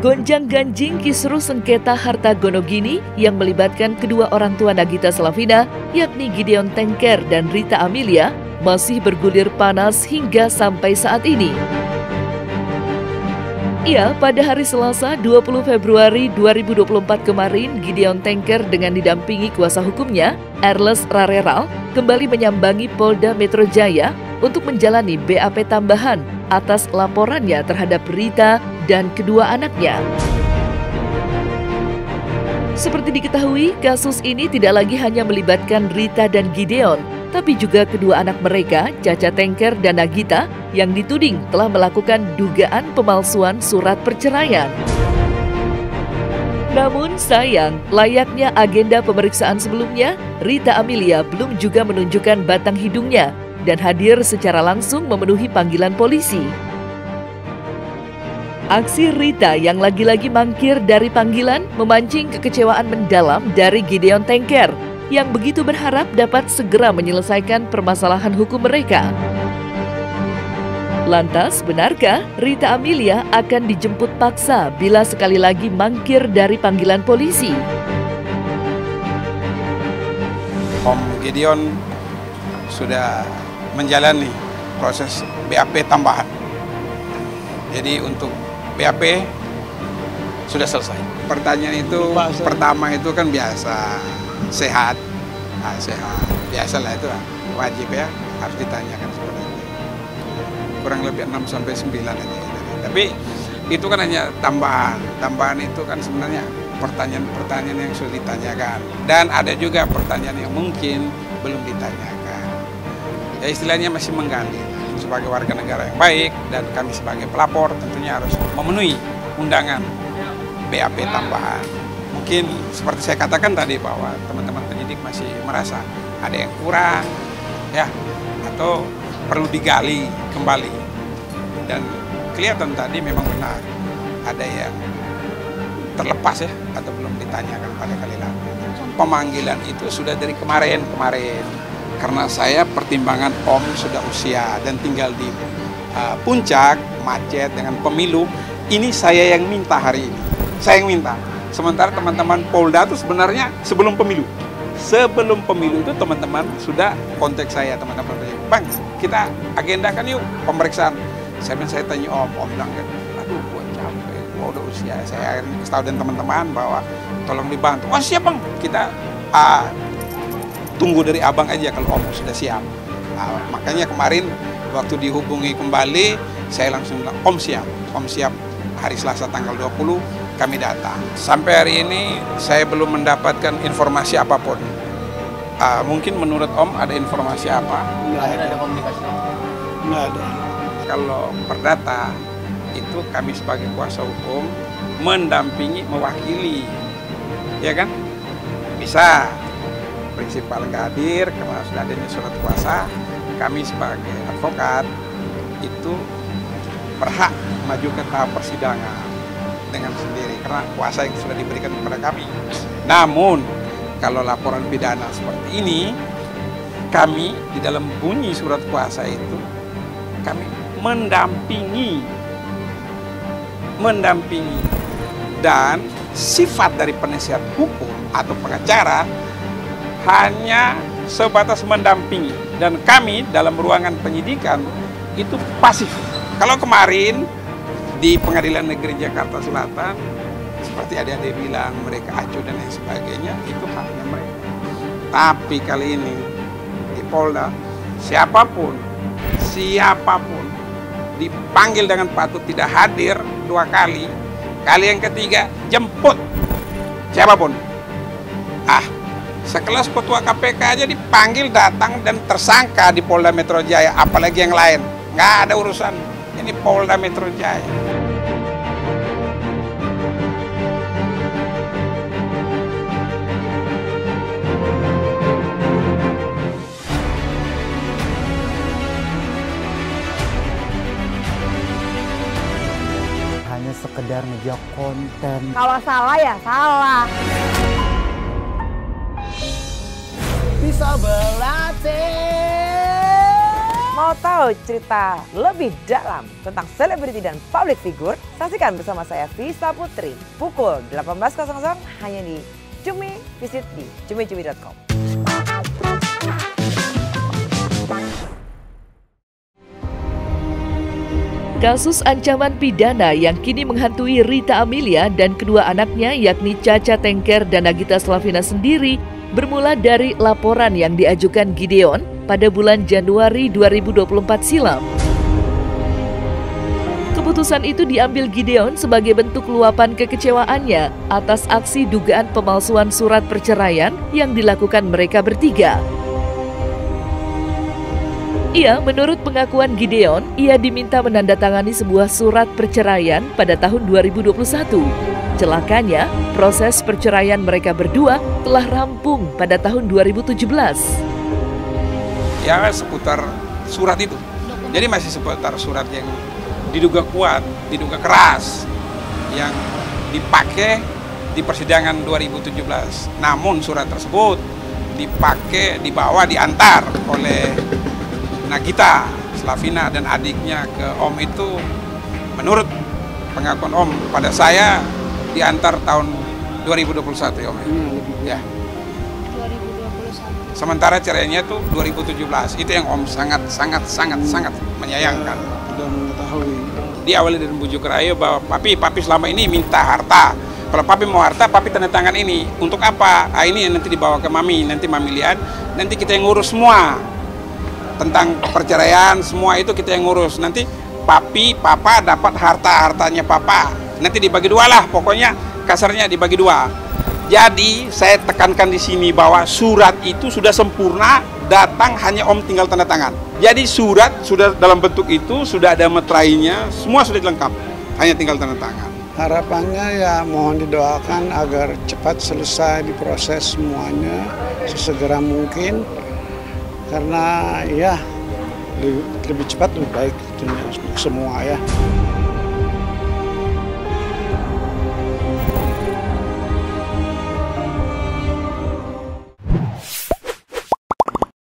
Gonjang-ganjing kisru sengketa harta Gonogini yang melibatkan kedua orang tua Nagita Slavina, yakni Gideon Tengker dan Rita Amelia, masih bergulir panas hingga sampai saat ini. Ya, pada hari Selasa 20 Februari 2024 kemarin, Gideon Tengker dengan didampingi kuasa hukumnya, Erles Rareral, kembali menyambangi Polda Metro Jaya untuk menjalani BAP tambahan atas laporannya terhadap Rita dan kedua anaknya. Seperti diketahui, kasus ini tidak lagi hanya melibatkan Rita dan Gideon, tapi juga kedua anak mereka, Caca Tengker dan Nagita, yang dituding telah melakukan dugaan pemalsuan surat perceraian. Namun sayang, layaknya agenda pemeriksaan sebelumnya, Rita Amelia belum juga menunjukkan batang hidungnya dan hadir secara langsung memenuhi panggilan polisi. Aksi Rita yang lagi-lagi mangkir dari panggilan memancing kekecewaan mendalam dari Gideon Tengker yang begitu berharap dapat segera menyelesaikan permasalahan hukum mereka. Lantas, benarkah Rita Amelia akan dijemput paksa bila sekali lagi mangkir dari panggilan polisi? Om Gideon sudah menjalani proses BAP tambahan. Jadi untuk BAP sudah selesai. Pertanyaan itu Bahasa. pertama itu kan biasa sehat, nah, sehat biasalah itu wajib ya harus ditanyakan seperti itu. Kurang lebih 6 sampai 9 aja. Tapi itu kan hanya tambahan. Tambahan itu kan sebenarnya pertanyaan-pertanyaan yang sudah ditanyakan dan ada juga pertanyaan yang mungkin belum ditanyakan. Ya istilahnya masih menggali sebagai warga negara yang baik dan kami sebagai pelapor tentunya harus memenuhi undangan BAP tambahan. Mungkin seperti saya katakan tadi bahwa teman-teman penyidik masih merasa ada yang kurang ya atau perlu digali kembali. Dan kelihatan tadi memang benar ada yang terlepas ya atau belum ditanyakan pada kali. Pemanggilan itu sudah dari kemarin kemarin karena saya pertimbangan Om sudah usia dan tinggal di uh, puncak macet dengan pemilu ini saya yang minta hari ini. Saya yang minta sementara teman-teman Polda itu sebenarnya sebelum pemilu. Sebelum pemilu itu teman-teman sudah kontak saya teman-teman. Bang kita agendakan yuk pemeriksaan. Saya saya tanya Om Om bilang aduh gue capek. Gue udah usia saya akhirnya tahu dan teman-teman bahwa tolong dibantu. Oh siap bang. Kita uh, tunggu dari abang aja kalau om sudah siap. Nah, makanya kemarin waktu dihubungi kembali, saya langsung bilang, om siap, om siap hari Selasa tanggal 20 kami datang. Sampai hari ini saya belum mendapatkan informasi apa pun. Uh, mungkin menurut Om ada informasi apa? Enggak ada komunikasi. Enggak ada. Kalau perdata itu kami sebagai kuasa hukum mendampingi, mewakili, ya kan? Bisa prinsipal nggak hadir karena sudah adanya surat kuasa kami sebagai advokat itu berhak maju ke tahap persidangan dengan sendiri karena kuasa yang sudah diberikan kepada kami. Namun kalau laporan pidana seperti ini kami di dalam bunyi surat kuasa itu kami mendampingi mendampingi dan sifat dari penasihat hukum atau pengacara hanya sebatas mendampingi dan kami dalam ruangan penyidikan itu pasif. Kalau kemarin di Pengadilan Negeri Jakarta Selatan seperti adik-adik bilang mereka acuh dan lain sebagainya itu haknya mereka. Tapi kali ini di Polda siapa pun siapa pun dipanggil dengan patut tidak hadir dua kali kali yang ketiga jemput siapa pun ah Sekelas ketua KPK aja dipanggil datang dan tersangka di Polda Metro Jaya, apalagi yang lain. Nggak ada urusan. Ini Polda Metro Jaya. Sekedar media konten. Kalau salah ya salah. bisa berlatih Mau tahu cerita lebih dalam tentang selebriti dan public figure? Saksikan bersama saya Vista Putri pukul 18.00 hanya di Cumi Visit di cumicumi.com. Kasus ancaman pidana yang kini menghantui Rita Amelia dan kedua anaknya yakni Caca Tengker dan Nagita Slavina sendiri bermula dari laporan yang diajukan Gideon pada bulan Januari 2024 silam. Keputusan itu diambil Gideon sebagai bentuk luapan kekecewaannya atas aksi dugaan pemalsuan surat perceraian yang dilakukan mereka bertiga. Ia, menurut pengakuan Gideon, ia diminta menandatangani sebuah surat perceraian pada tahun 2021. Celakanya, proses perceraian mereka berdua telah rampung pada tahun 2017. Ya seputar surat itu. Jadi masih seputar surat yang diduga kuat, diduga keras, yang dipakai di persidangan 2017. Namun surat tersebut dipakai, dibawa, diantar oleh Nagita, Slavina dan adiknya ke Om itu menurut pengakuan Om pada saya diantar tahun 2021 ya Om. Ya. 2021. Sementara cerainya tuh 2017. Itu yang Om sangat sangat sangat sangat menyayangkan. Tidak mengetahui. Diawali dari bujuk rayu bahwa papi papi selama ini minta harta. Kalau papi mau harta, papi tanda tangan ini. Untuk apa? Ah, ini yang nanti dibawa ke mami. Nanti mami lihat. Nanti kita yang ngurus semua. Tentang perceraian, semua itu kita yang ngurus. Nanti papi, papa dapat harta-hartanya papa. Nanti dibagi dua lah. Pokoknya kasarnya dibagi dua. Jadi saya tekankan di sini bahwa surat itu sudah sempurna, datang hanya Om tinggal tanda tangan. Jadi surat sudah dalam bentuk itu, sudah ada meterainya, semua sudah lengkap, hanya tinggal tanda tangan. Harapannya ya mohon didoakan agar cepat selesai diproses semuanya sesegera mungkin karena ya lebih, cepat lebih baik untuk semua ya.